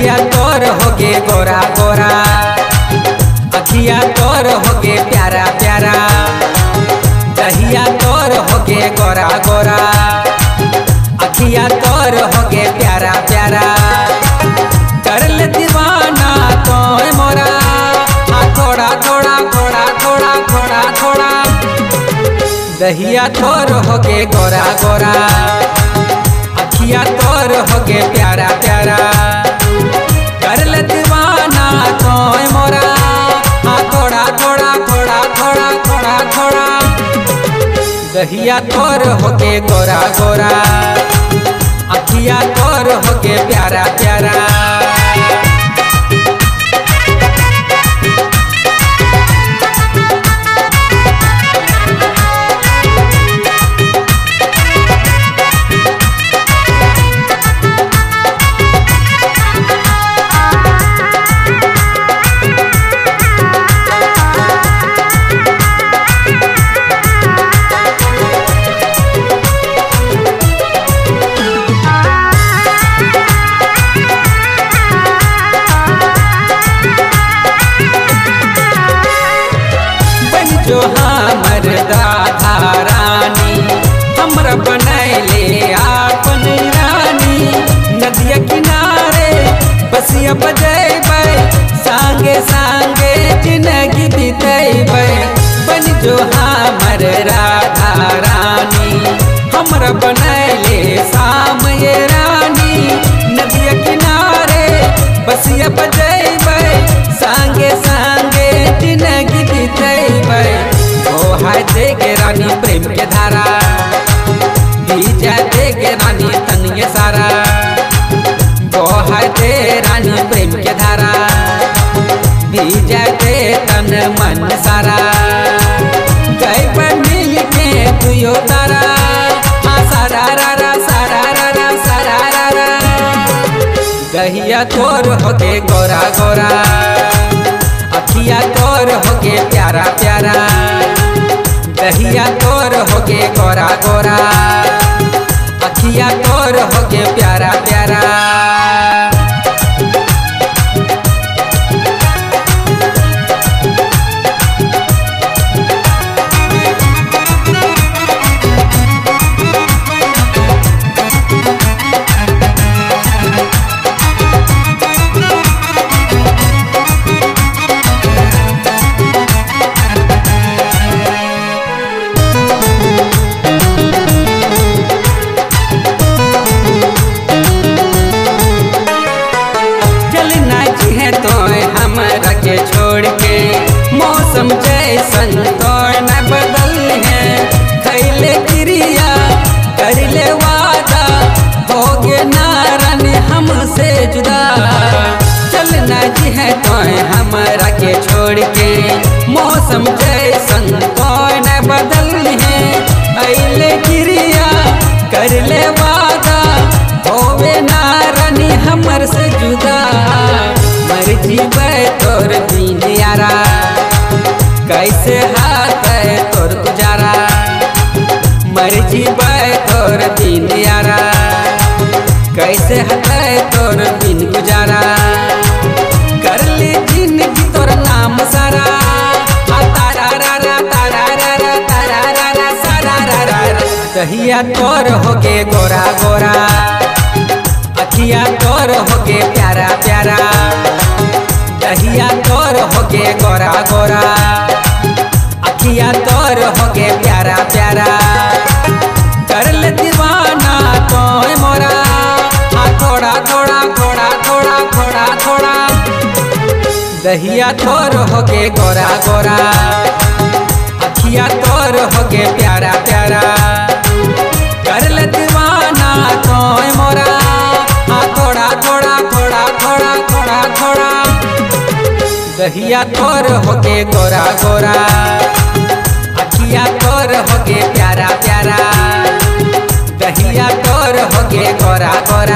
दहिया तोर होगे गोरा गोरा। अखिया तोर होगे प्यारा प्यारा। दहिया तोर होगे गोरा गोरा। अखिया तोर होगे प्यारा प्यारा। कर ले दीवाना तो मोरा? हाँ थोड़ा थोड़ा थोड़ा थोड़ा थोड़ा थोड़ा। दहिया तोर होगे गोरा गोरा। अखिया तोर होगे प्यारा प्यारा। दहिया तोर होके गोरा गोरा अखिया तोर होके प्यारा प्यारा जो हमर राधा रानी हमरा बनैले आपन रानी। नदिया किनारे बसिया बजेबै, सांगे सांगे ज़िंदगी बितेबै। बन जो हमर राधा रानी हमरा बनैले प्रेम के धारा बीजा देगे रानी तनिए सारा। दे रानी प्रेम के धारा बीजा दे तन मन सारा। गए पर मिल के तारा। हाँ सारा, रा रा, सारा, रा रा, सारा, रा रा। दहिया तोर होगे गोरा गोरा। अखिया तोर होगे प्यारा प्यारा। दहिया तोर होगे गोरा गोरा। अखिया तोर होगे प्यारा प्यारा। मौसम जैसन तो न बदल है। अले क्रिया कर ले वादा होवे नारनी हमर से जुदा। मर जीवे तोर दिन यारा, कैसे हाथ है तोर गुजारा मर जीवे तोर दिन यारा, कैसे हाथ है तोर दिन गुजारा कर ली ज़िंदगी तोर नाम सारा। रा। दहिया तोर होगे गोरा गोरा। अखिया तोर होगे प्यारा प्यारा। दहिया तोर होगे गोरा गोरा। अखिया तोर होगे प्यारा प्यारा। कर मोरा। थोड़ा थोड़ा थोड़ा थोड़ा थोड़ा। दहिया तोर होगे गोरा गोरा। कहिया तोर होके गोरा गोरा? अखिया तोर होके प्यारा प्यारा? कहिया तोर होके गोरा गोरा?